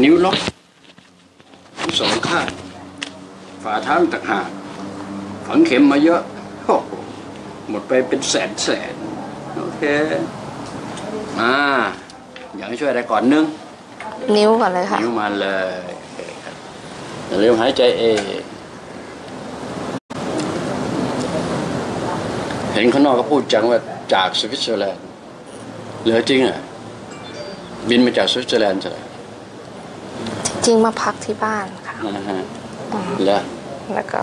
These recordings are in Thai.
นิ้วล็อกทั้งสองข้างฝ่าเท้าต่างหากฝังเข็มมาเยอะโอ้โหหมดไปเป็นแสนแสนโอเคมาอยากให้ช่วยอะไรก่อนนึง นิ้วก่อนเลยค่ะ นิ้วมาเลยโอเคครับอย่าลืมหายใจเองเห็นข้างนอกก็พูดจังว่าจากสวิตเซอร์แลนด์เหลือจริงอะ บินมาจากสวิตเซอร์แลนด์ใช่ไหม จริงมาพักที่บ้านค่ะนะฮะอืมแล้วแล้วก็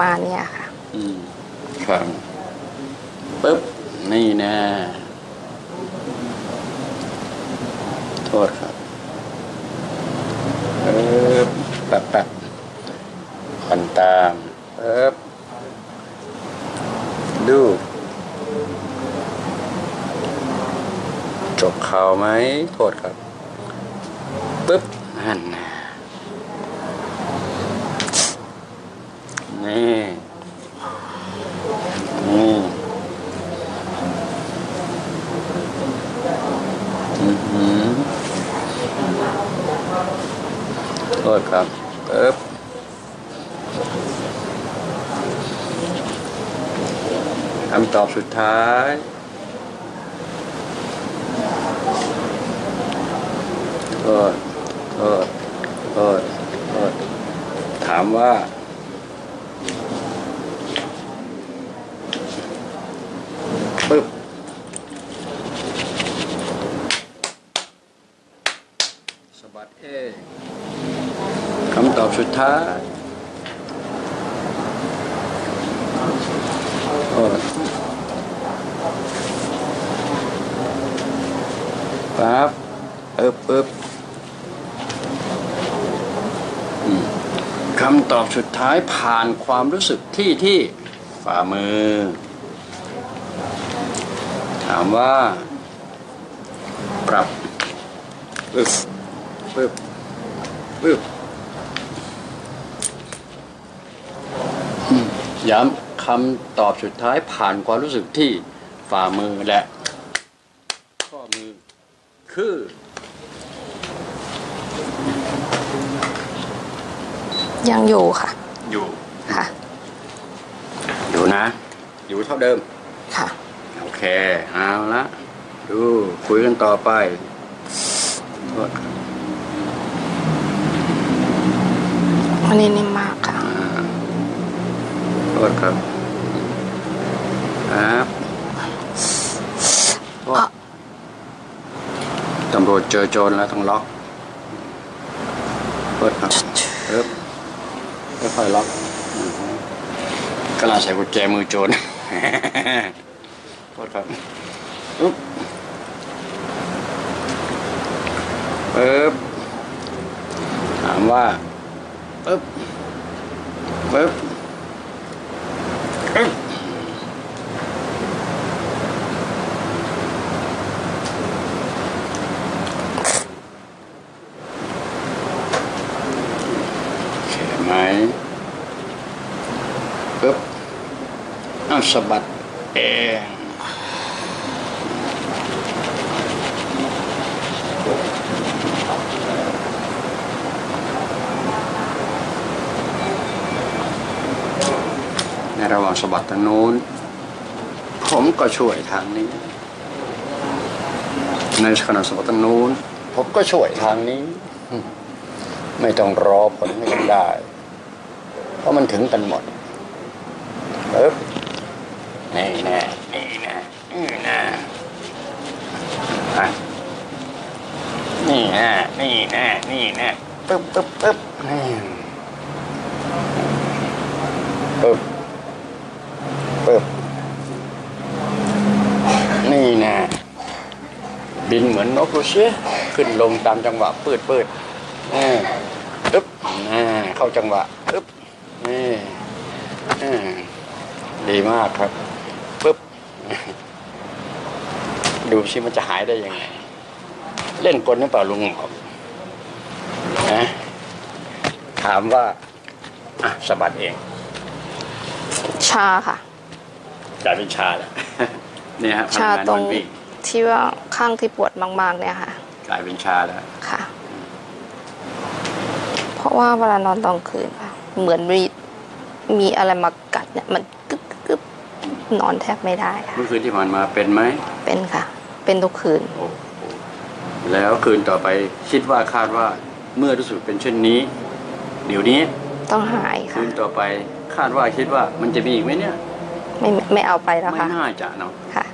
มาเนี่ยค่ะ อืมฟังปึ๊บนี่แนะ โทษครับปึ๊บแป๊บแป๊บคันตามปึ๊บดูจบข่าวไหมโทษครับปึ๊บนั่นนะนี่ นี่อือหือโทษครับปึ๊บคำตอบสุด ท้ายโทษโทษโทษโทษถามว่า ปึ๊บ สะบัดเองคำตอบสุดท้ายโอ้ยปั๊บปึ๊บปึ๊บอืมคำตอบสุดท้ายผ่านความรู้สึกที่ที่ฝ่ามือ ถามว่า ปรับปึ๊บปึ๊บปึ๊บย้ำคำตอบสุดท้ายผ่านความรู้สึกที่ฝ่ามือและ ข้อมือ คือ ยังอยู่ค่ะ อยู่นะ อยู่เท่าเดิม ค่ะ โอเค เอาละ ดู คุยกันต่อไปโทษครับวันนี้นิ่มมากค่ะโทษครับ ครับโทษตำรวจเจอโจรแล้วต้องล็อกโทษครับเอ๊บค่อยๆล็อกอือฮึ กำลังใส่กุญแจมือโจรโทษครับอุ๊บปึ๊บถามว่าปึ๊บปึ๊บปึ๊บโอเคไหมปึ๊บเอา สะบัดเองในระหว่างสะบัดทางโน้น ผมก็ช่วยทางนี้ ในขณะสะบัดทางโน้น ผมก็ช่วยทางนี้ ไม่ต้องรอผลก็ยังได้ เพราะมันถึงกันหมดเอ๊บ นี่น่นี่น่นี่น่อะนี่น่นี่น่นี่น่ปึ๊บปึ๊บปึ๊บนี่ปึ๊บปึ๊บนี่นะบินเหมือนนกดูสิขึ้นลงตามจังหวะปืดปืดนี่ปึ๊บน่เข้าจังหวะปึ๊บนี่อ่ดีมากครับ ดูสิมันจะหายได้ยังไง เล่นกลหรือเปล่าลุงบอกนะถามว่าอะสะบัดเอง ชาค่ะกลายเป็นชาแล้วเนี่ยฮะพชาลังงานตรงมันวิ่งที่ว่าข้างที่ปวดมากๆเนี่ยค่ะ กลายเป็นชาแล้ว ค่ะอราะว่าเวลานอนตอนคืนค่ะ เหมือนมีมีอะไรมากัดเนี่ยมันกึบกึบ นอนแทบไม่ได้ค่ะเมื่อคืนที่ผ่านมาเป็นไหมเป็นค่ะ เป็นทุกคืนโอ้โหแล้วคืนต่อไปคิดว่าคาดว่าเมื่อรู้สึกเป็นเช่นนี้ เดี๋ยวนี้ต้องหายคืค่ะนต่อไปคาดว่าคิดว่ามันจะมีอีกไหมเนี่ย ไม่ไม่เอาไปแล้วไม่ค่ะน่าจะเนาะค่ะ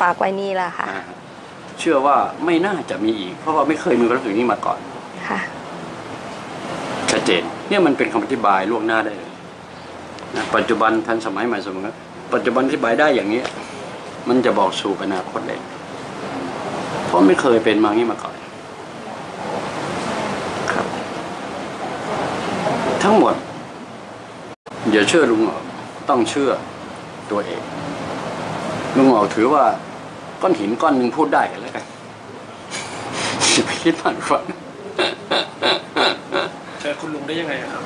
ฝากไว้นี่ละค่ะอ่าเชื่อว่าไม่น่าจะมีอีก เพราะว่าไม่เคยมีความรู้สึกนี้มาก่อนค่ะชัดเจนเนี่ยมันเป็นคำอธิบายล่วงหน้าได้เลย นะปัจจุบันทันสมัยใหม่เสมอปัจจุบันอธิบายได้อย่างนี้ยมันจะบอกสู่อนาคตเลยเพราะไม่เคยเป็นมางี้มาก่อนครับ ทั้งหมดอย่าเชื่อลุงหมอกต้องเชื่อตัวเองลุงหมอกถือว่าก้อนหินก้อนหนึ่งพูดได้กันแล้วกันอย่าไปคิดผ่านฝันเจอคุณลุงได้ยังไงอะครับ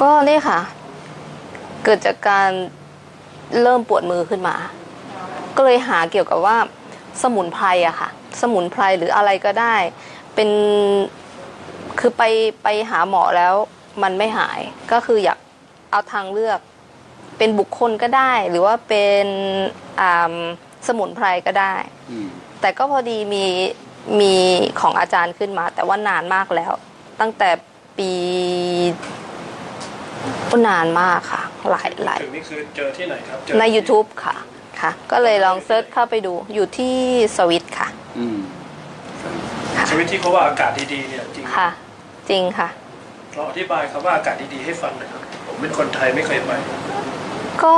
ก็นี่ค่ะ เกิดจากการเริ่มปวดมือขึ้นมา ก็เลยหาเกี่ยวกับว่าสมุนไพรอะค่ะ สมุนไพรหรืออะไรก็ได้ เป็นคือไปไปหาหมอแล้วมันไม่หาย ก็คืออยากเอาทางเลือก เป็นบุคคลก็ได้ หรือว่าเป็นสมุนไพรก็ได้ แต่ก็พอดีมีมีของอาจารย์ขึ้นมา แต่ว่านานมากแล้ว ตั้งแต่ปีนานมากค่ะ หลายหลายถึงนี่คือเจอที่ไหนครับเจอใน YouTube ค่ะค่ะ ก็เลยลองเซิร์ชเข้าไปดูอยู่ที่สวิตค่ะอืมชีวิตที่เขาว่าอากาศดีๆเนี่ยจริงค่ะ จริงค่ะเราอธิบายคำว่าอากาศดีๆให้ฟังหน่อยครับผมเป็นคนไทยไม่เคยไป ก็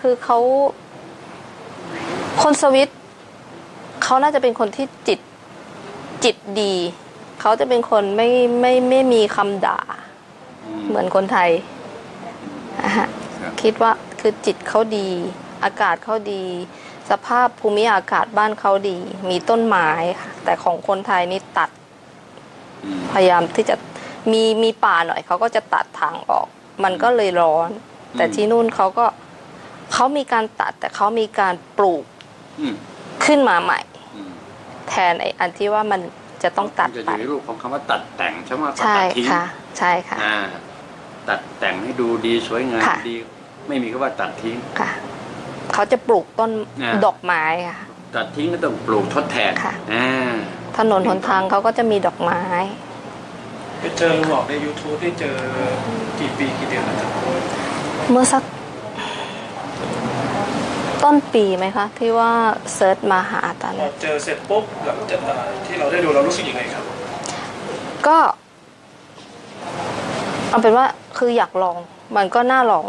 คือเขาคนสวิตเขาน่าจะเป็นคนที่จิตจิตดี เขาจะเป็นคนไม่ไม่ไม่มีคำด่า เหมือนคนไทยอะฮะ ครับ คิดว่าคือจิตเขาดี อากาศเขาดี สภาพภูมิอากาศบ้านเขาดี มีต้นไม้ค่ะแต่ของคนไทยนี่ตัด อืมพยายามที่จะมีมีป่าหน่อยเขาก็จะตัดทางออก มันก็เลยร้อน แต่ที่นู่นเขาก็เขามีการตัดแต่เขามีการปลูกอืมขึ้นมาใหม่ อืมแทนไอ้อันที่ว่ามันจะต้องตัดจะอไปยู่ในรูปของคำว่าตัดแต่งใช่ไหมว่าใช่ตัดทิ้งค่ะ ใช่ค่ะ อ่า ตัดแต่งให้ดูดีสวยงามค่ะ ดี ไม่มีคำว่าตัดทิ้ง ค่ะ เขาจะปลูกต้นอ่า ดอกไม้ค่ะ ตัดทิ้งก็ต้องปลูกทดแทนค่ะ อ่าถนนหนทางเขาก็จะมีดอกไม้ ไปเจอหลอกใน YouTube ที่เจอกี่ปีกี่เดือนแล้วครับเมื่อสัก ต้นปีไหมคะ ที่ว่าเซิร์ชมาหาตอนพอนั้นเจอเสร็จปุ๊บหลังจากที่เราได้ดูเรารู้สึกยังไงครับก็ เอาเป็นว่า คืออยากลองมันก็น่าลอง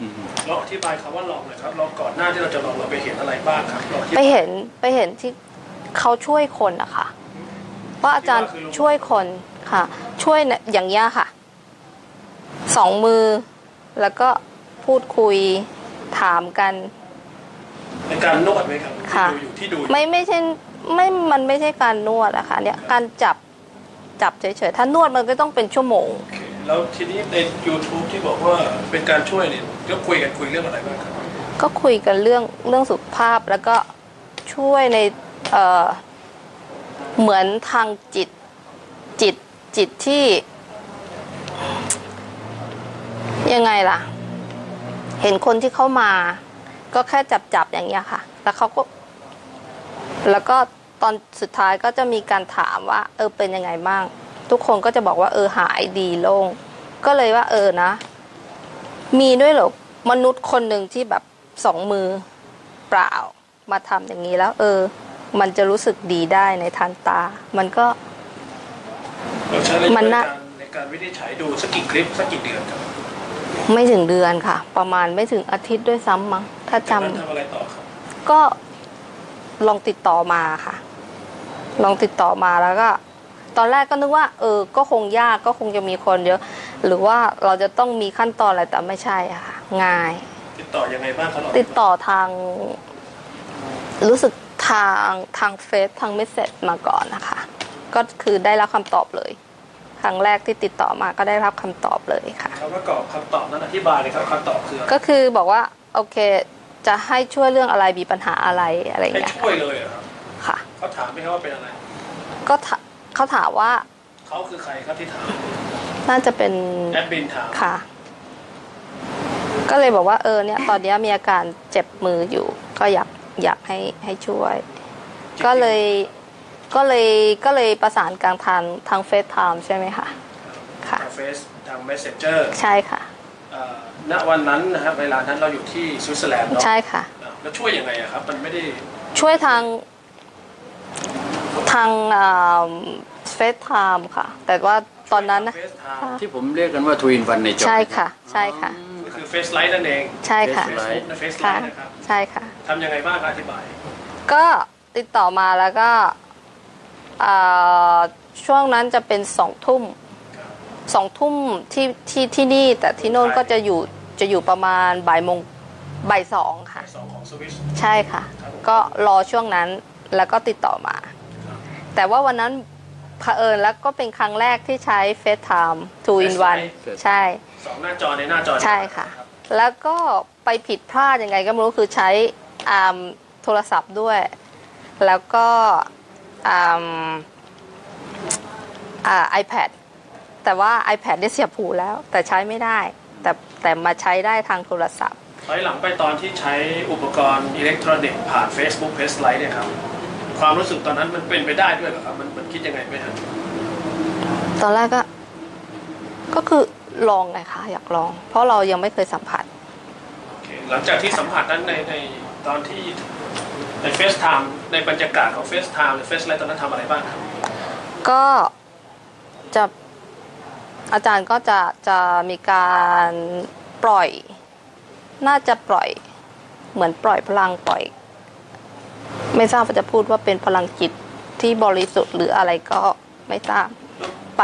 อืมเราอธิบายคำว่าลองหน่อยครับเราก่อนหน้าที่เราจะลองเราไปเห็นอะไรบ้างครับเราอธิบายไปเห็นไปเห็นที่เขาช่วยคนอะค่ะว่าอาจารย์ช่วยคนค่ะ ช่วยเนี่ยอย่างเงี้ยค่ะสองมือแล้วก็พูดคุยถามกันเป็นการนวดไหมครับค่ะที่ดูอยู่ที่ดูอยู่ไม่ไม่ใช่ไม่มันไม่ใช่การนวดอะค่ะเนี่ยการจับจับเฉยๆถ้านวดมันก็ต้องเป็นชั่วโมงโอเค แล้วทีนี้ใน YouTube ที่บอกว่าเป็นการช่วยเนี่ยก็คุยกันคุยเรื่องอะไรบ้างครับก็คุยกันเรื่องเรื่องสุขภาพแล้วก็ช่วยในเอ่อเหมือนทางจิตจิตจิตที่ ยังไงล่ะ เห็นคนที่เข้ามา ก็แค่จับจับอย่างเงี้ยค่ะ แล้วเขาก็ แล้วก็ตอนสุดท้ายก็จะมีการถามว่า เออเป็นยังไงบ้าง ทุกคนก็จะบอกว่าเออหายดีโล่งก็เลยว่าเออนะ มีด้วยเหรอมนุษย์คนหนึ่งที่แบบสองมือเปล่ามาทำอย่างนี้แล้ว เออ มันจะรู้สึกดีได้ในทันตา มันก็เราใช้ระยะมัเวนลาน่ะในการวินิจฉัยดูสักกี่คลิปสักกี่เดือนครับไม่ถึงเดือนค่ะ ประมาณไม่ถึงอาทิตย์ด้วยซ้ำมั้งถ้าจำจากนั้นทำอะไรต่อครับก็ลองติดต่อมาค่ะ ลองติดต่อมาแล้วก็ ตอนแรกก็นึกว่า เออ ก็คงยากก็คงจะมีคนเยอะ หรือว่าเราจะต้องมีขั้นตอนอะไรแต่ไม่ใช่อะค่ะ ง่าย ติดต่อยังไงบ้างครับเราติดต่อทาง รู้สึกทางทางเฟซทางเมสเซจมาก่อนนะคะ ก็คือได้รับคำตอบเลย ครั้งแรกที่ติดต่อมาก็ได้รับคำตอบเลยค่ะคำว่ากรอบคำตอบนั้นอธิบายเลยครับคำตอบคืออะไรก็คือบอกว่า โอเค จะให้ช่วยเรื่องอะไรมีปัญหาอะไรอะไรอย่างให้เงี้ยช่วยเลยเหรอครับค่ะ เขาถามไหมครับว่าเป็นอะไร ก็ถา เขาถามว่าเขาคือใครครับที่ถามน่าจะเป็นแอดมินถามค่ะ ก็เลยบอกว่าเออเนี่ย ตอนเนี้ยมีอาการเจ็บมืออยู่ ก็อยากอยากให้ให้ช่วย ก็เลยก็เลยก็เลยประสานกลางทางทางเฟซไทม์ใช่ไหมคะ ค่ะ ทางเฟซทาง Messenger ใช่ค่ะเอ่อณวันนั้นนะครับเวลานั้นเราอยู่ที่สวิตเซอร์แลนด์เนาะใช่ค่ะอะแล้วช่วยยังไงอะครับ มันไม่ได้ช่วยทาง ทางเฟซไทม์ค่ะ แต่ว่าตอนนั้นนะเฟซไทม์ที่ผมเรียกกันว่าทวินฟันในจอใช่ค่ะ ใช่ค่ะ ก็คือเฟซไลท์นั่นเอง ใช่ค่ะ เฟซบุ๊กนะเฟซไลค่ะท์นะครับ ใช่ค่ะทำยังไงบ้างครับอธิบาย ก็ติดต่อมาแล้วก็เอ่อช่วงนั้นจะเป็นสองทุ่มสองทุ่มที่ที่ที่นี่ แต่ที่โน่นก็จะอยู่จะอยู่ประมาณบ่ายโมงบ่ายสองค่ะสองของสวิสใช่ค่ะ ก็รอช่วงนั้นแล้วก็ติดต่อมา แต่ว่าวันนั้นเผอิญแล้วก็เป็นครั้งแรกที่ใช้ FaceTime Two in One ใช่ สองหน้าจอในหน้าจอเดียวกันใช่ค่ะ รับแล้วก็ไปผิดพลาดยังไงก็ไม่รู้คือใช้อ่าโทรศัพท์ด้วย แล้วก็อ่าอ่า iPad แต่ว่า iPad ได้เสียบหูแล้ว แต่ใช้ไม่ได้ แต่แต่มาใช้ได้ทางโทรศัพท์ ถอยหลังไปตอนที่ใช้อุปกรณ์อิเล็กทรอนิกส์ผ่าน Facebook เฟซไลท์เนี่ยครับ ความรู้สึกตอนนั้นมันเป็นไปได้ด้วยเหรอครับ มันมันคิดยังไงไหมครับตอนแรกก็ ก็คือลองไงคะอยากลอง เพราะเรายังไม่เคยสัมผัส โอเคหลังจากที่สัมผัสนั้นในในตอนที่ใน FaceTime ในบรรยากาศของ FaceTime หรือ Facelight ตอนนั้นทำอะไรบ้างครับก็จะอาจารย์ก็จะจะมีการปล่อย น่าจะปล่อย เหมือนปล่อยพลังปล่อย ไม่ทราบว่าจะพูดว่าเป็นพลังจิตที่บริสุทธิ์หรืออะไรก็ไม่ทราบไป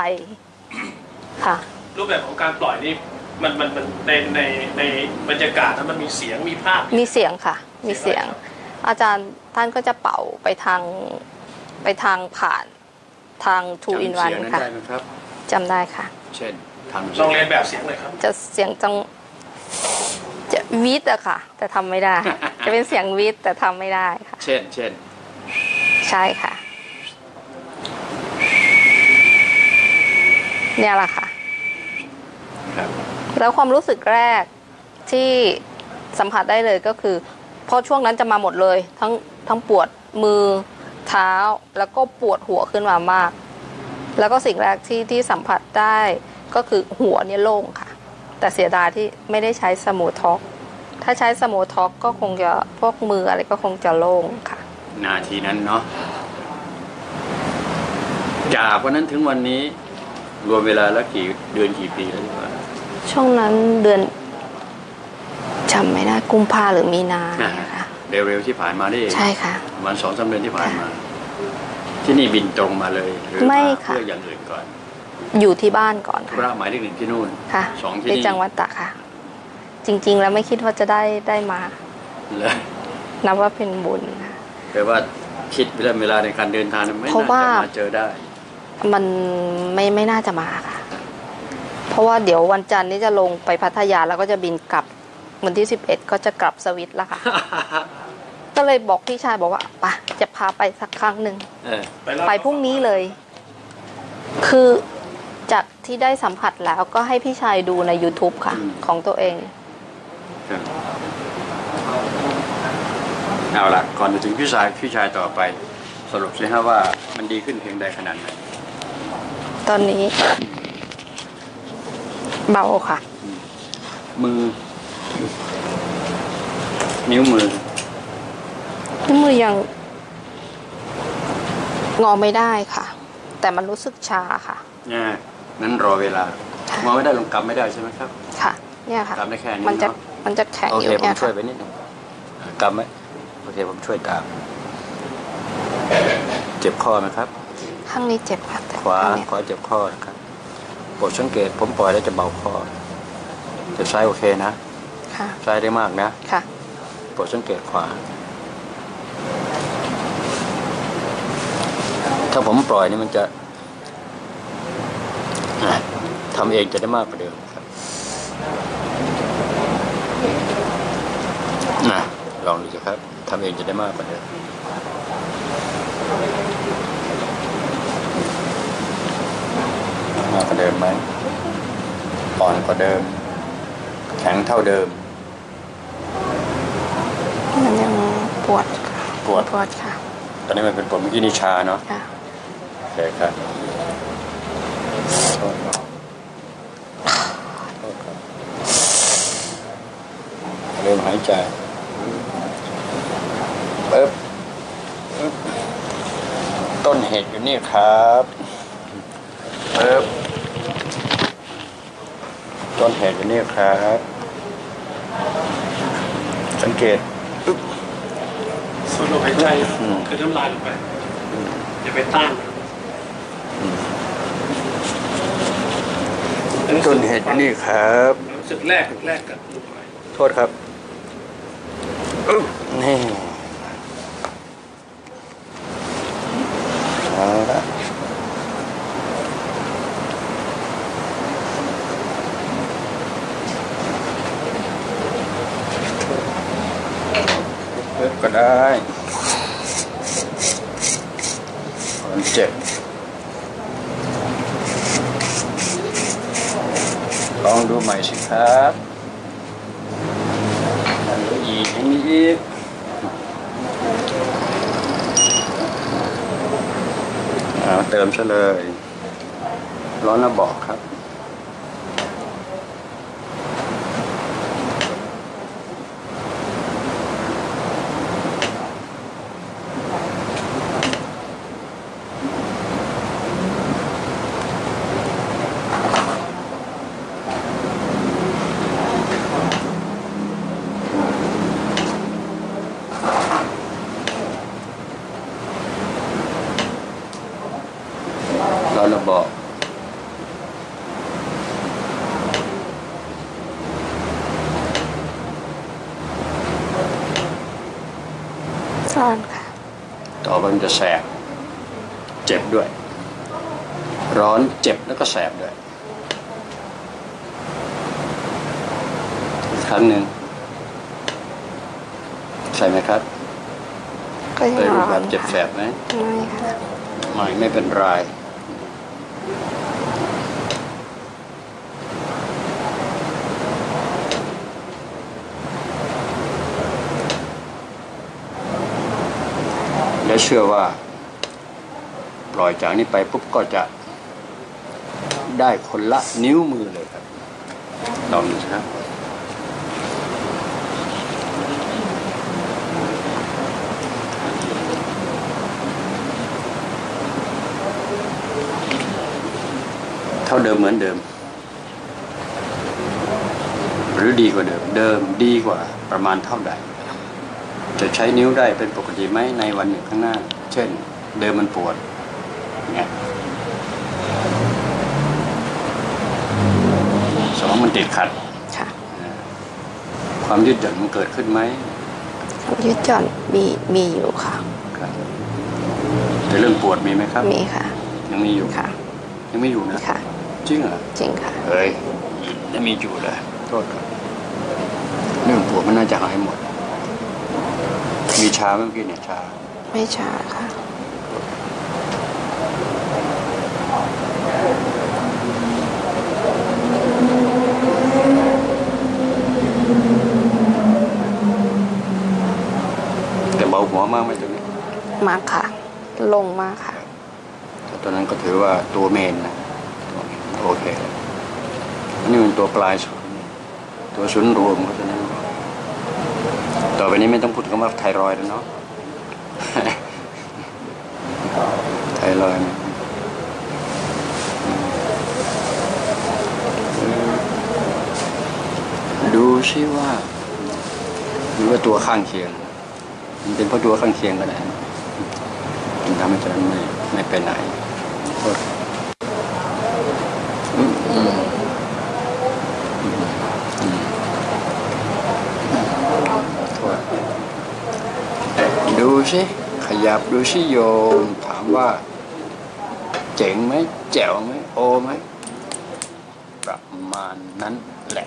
ค่ะ รูปแบบของการปล่อยนี่มันมันมันในในในบรรยากาศนั้นมันมีเสียงมีภาพมีเสียงค่ะ มีเสียง อาจารย์ท่านก็จะเป่าไปทางไปทางผ่านทาง Two in จำ One เสียงนั้นค่ะได้ไหมครับจำได้ค่ะ เช่นทางลองเรียนแบบเสียงเลยครับ จะเสียงจัง จะวีดอะค่ะ แต่ทำไม่ได้ จะเป็นเสียงวีดแต่ทำไม่ได้ค่ะ เช่น เช่น ใช่ค่ะ เนี่ยแหละค่ะ ครับ แล้วความรู้สึกแรกที่สัมผัสได้เลยก็คือเพราะช่วงนั้นจะมาหมดเลย ทั้งทั้งปวดมือเท้าแล้วก็ปวดหัวขึ้นมามาก แล้วก็สิ่งแรกที่ที่สัมผัสได้ก็คือหัวเนี่ยโล่งค่ะ แต่เสียดายที่ไม่ได้ใช้ Smooth Talk ถ้าใช้ Smooth Talk ก็คงจะพวกมืออะไรก็คงจะโล่งค่ะ นาทีนั้นเนาะจากวันนั้นถึงวันนี้ รวมเวลาแล้วกี่เดือนกี่ปีแล้วดีกว่าช่วงนั้นเดือนจำไม่ได้กุมภาหรือมีนาเนี่ยค่ะเร็วๆที่ผ่านมาได้เองใช่ค่ะประมาณสองสามเดือนที่ผ่านมา ที่นี่บินตรงมาเลยหรือไม่มาค่ะเพื่ออย่างอื่นก่อน อยู่ที่บ้านก่อนธุค่ะระหมายเลขหนึ่งที่นู่น ค่ะสองที่ที่นี่จังหวัดตากค่ะ จริง ๆ แล้วไม่คิดว่าจะได้ได้มา เลยนับว่าเป็นบุญค่ะ แปลว่าคิดเวลาเวลาในการเดินทางไม่เพราะน่าว่า จะมาเจอได้ มันไม่ไม่น่าจะมาค่ะ เพราะว่าเดี๋ยววันจันทร์นี้จะลงไปพัทยาแล้วก็จะบินกลับวันที่สิบเอ็ดก็จะกลับสวิตแล้วค่ะ ก็เลยบอกพี่ชายบอกว่าไปะจะพาไปสักครั้งหนึ่ง เออเล่าไปพรุ่งนี้เลย คือ จากที่ได้สัมผัสแล้วก็ให้พี่ชายดูใน YouTube ค่ะ ของตัวเอง ครับเอาละก่อนจะถึงพี่ชายพี่ชายต่อไป สรุปสิฮะว่ามันดีขึ้นเพียงใดขนาดไหนตอนนี้ เบาค่ะ มือ นิ้วมือนิ้วมือยัง งอไม่ได้ค่ะ แต่มันรู้สึกชาค่ะ เนี่ย นั้นรอเวลาค่ะมองไม่ได้ลงกำไม่ได้ใช่ไหมครับ ค่ะ เนี่ยค่ะทำได้แค่นี้มันจะเนอะมันจะแข็งโออเคยู่ผเนี่มยช่วยค่ะไปนิดหนึงกำไหมโอเคผมช่วยตาม เจ็บข้อไหมครับข้างนี้เจ็บค่ะแต่ขวาข้างเนี้ยขวาเจ็บข้อนะครับโปรดสังเกตผมปล่อยแล้วจะเบาข้อจะซ้ายโอเคนะค่ะซ้ายได้มากนะค่ะโปรดสังเกตขวา ถ้าผมปล่อยนี่มันจะอะ ทำเองจะได้มากกว่าเดิมครับนะลองดูสิครับทำเองจะได้มากกว่าเดิมมากกว่าเดิมไหมอ่อนกว่าเดิม แข็งเท่าเดิม มันยังปวดค่ะปวด ปวดค่ะ ตอนนี้มันเป็นปวดเมื่อกี้นิชาเนาะค่ะโอเคครับโทษครับโทษครับ เริ่มหายใจปึ๊บปึ๊บต้นเหตุอยู่นี่ครับปึ๊บต้นเหตุอยู่นี่ครับ สังเกตปึ๊บสูดลมหายใจอืมคือน้ำลายลงไปอย่าไปต้านอัต้นเหตุอยู่นี่ครับ รู้สึกแรกแรกกับลงไปโทษครับอึ๊บ นี่เอาละเล็บก็ได้มันเจ็บลองดูใหม่สิครับอันนี้ อีกเอาเติมซะเลย ร้อนแล้วบอกครับ ร้อนแล้วบอก ร้อนค่ะ ต่อไป มันจะแสบ เจ็บด้วย ร้อนเจ็บแล้วก็แสบด้วยอีกครั้งหนึ่งใช่ไหมครับก็ยังเคยรู้ร้อแบนบเจ็บแสค่ะบไหมไม่ค่ะ ไม่ไม่เป็นไร และเชื่อว่า ปล่อยจากนี้ไปปุ๊บก็จะได้คนละนิ้วมือเลยครับลองดูครับเท่าเดิมเหมือนเดิม หรือดีกว่าเดิม เดิมดีกว่าประมาณเท่าใด จะใช้นิ้วได้เป็นปกติไหมในวันหนึ่งข้างหน้า เช่น เดิมมันปวดเนี่ยสมองมันติดขัดค่ะความยืดหยุ่นมันเกิดขึ้นไหมยืดหย่อนมีมีอยู่ค่ะครับแต่เรื่องปวดมีไหมครับ มีค่ะ ยังมีอยู่ค่ะ ยังไม่อยู่นะค่ะจริงเหรอจริงค่ะเฮ้ยยังมีอยู่เลยโทษครับเรื่องปวดมันน่าจะหายหมด มีชาไหมเมื่อกี้เนี่ยชา ไม่ชาค่ะ แต่เบาหัวมากไหมตรงนี้มากค่ะ ลงมากค่ะ แต่ตอนนั้นก็ถือว่าตัวเมนนะโอเคอันนี้มันตัวปลายสุดตัวศูนย์รวมก็จะนั้น ต่อไปนี้ไม่ต้องพูดคำว่าไทรอยด์แล้วเนาะไทรอยด์เนี่ยดูซิว่าหรือว่าตัวข้างเคียง มันเป็นเพราะตัวข้างเคียงก็ได้มันทำให้ฉันไม่ไม่ไปไหนโทษอืมอืมอืมอืมโทษดู สิขยับดูสิโยม ถามว่า เจ๋งไหมแจ๋วไหมโอไหมประมาณนั้นแหละ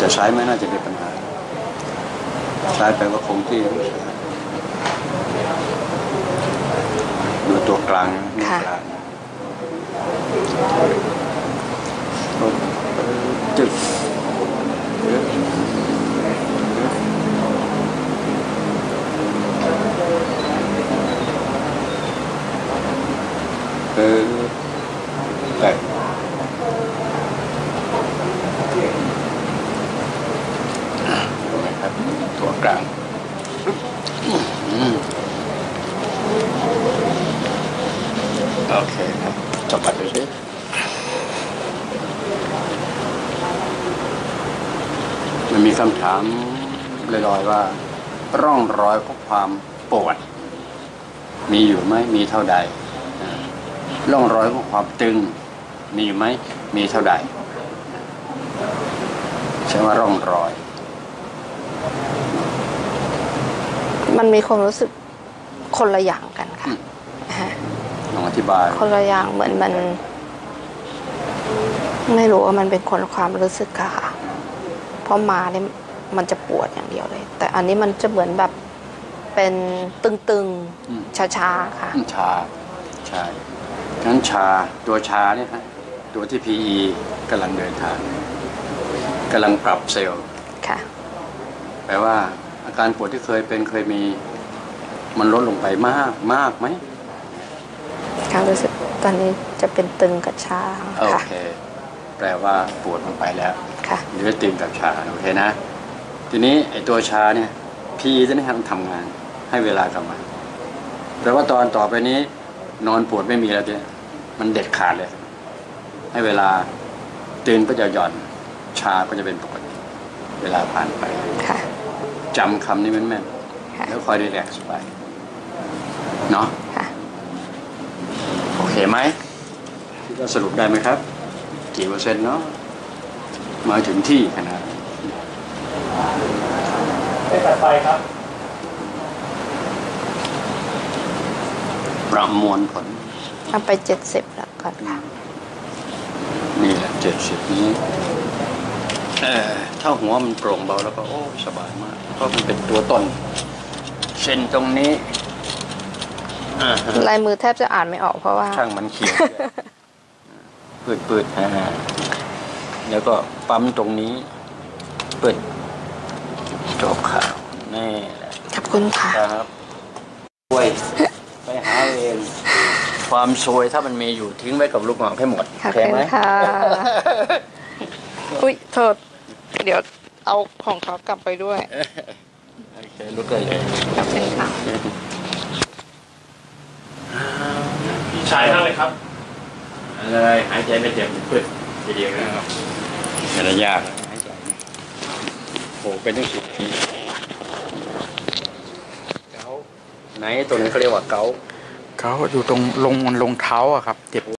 จะใช้ไม่น่าจะมีปัญหาซ้ายไปก็คงที่ดูตัวกลางนะนิ้วค่ะกลาง จึกเออไปนะครับตัวกลางอืมโอเคครับจับปัดดูสิมันมีคำถามลอยๆว่า ร่องรอยของความปวด มีอยู่ไหมมีเท่าใดอ่าร่องรอยของความตึง มีอยู่ไหมมีเท่าใดใช่ว่าร่องรอย มันมีความรู้สึกคนละอย่างกันค่ะอืมฮะลองอธิบาย คนละอย่างเหมือนมัน ไม่รู้ว่ามันเป็นคนละความรู้สึกอะค่ะเพราะมาเนี่ย มันจะปวดอย่างเดียวเลย แต่อันนี้มันจะเหมือนแบบเป็นตึงอืมๆช้าๆค่ะ ชาใช่งั้นชาตัวชาเนี่ยฮะตัวที่ PE กำลังเดินทางกำลังปรับเซลล์ค่ะ แปลว่าอาการปวดที่เคยเป็นเคยมีมันลดลงไปมากมากไหมการรู้สึกตอนนี้จะเป็นตึงกับชาโอค่ะ เค แปลว่าปวดลงไปแล้วค่ะ เหลือตึงกับชาโอเคนะ ทีนี้ไอ้ตัวชาเนี่ย PE จะได้ทำทำงานให้เวลากลับมาแปลว่าตอนต่อไปนี้ นอนปวดไม่มีแล้วเนี่ยมันเด็ดขาดเลย ให้เวลาตึงก็จะหย่อนชาก็จะเป็นปกติเวลาผ่านไปค่ะจำคำนี้แม่นค่ะๆแล้วคอยรีแลกซ์ไปเนาะค่ะโอเคไหมคิดว่าสรุปได้ไหมครับ กี่เปอร์เซ็นต์เนาะมาถึงที่ขนาด ได้ถัดไปครับ ประมวลผล เอาไปเจ็ดสิบแล้วก่อนค่ะ นี่แหละเจ็ดสิบนี้เออถ้าหัวมันโปร่งเบาแล้วก็โอ้สบายมาก เพราะมันเป็นตัวต้นเส้นตรงนี้อ่าฮะลายมือแทบจะอ่านไม่ออกเพราะว่า ช่างมันเขียวปืดปืดๆอ่าแล้วก็ปั๊มตรงนี้ เปิด จบข่าวนี่แหละขอบคุณค่ะครับซวยไปหาเองความซวยถ้ามันมีอยู่ทิ้งไว้กับลูกหมอกให้หมดขอบโอคุณไหมค่ะ อุ้ยโทษ เดี๋ยวเอาของเขากลับไปด้วย โอเคลุกเลยเลยขอบคุณค่ะพี่ชายนั่งเลยครับเลยหายใจไม่เจ็บปึ๊ดทีเดียวนะครับไม่ได้ยากหายใจ โอ้เป็นตั้งสิบทีเกาไหนตัวนี้เขาเรียกว่าเกาเขาอยู่ตรงลงลงเท้าอะครับ เจ็บ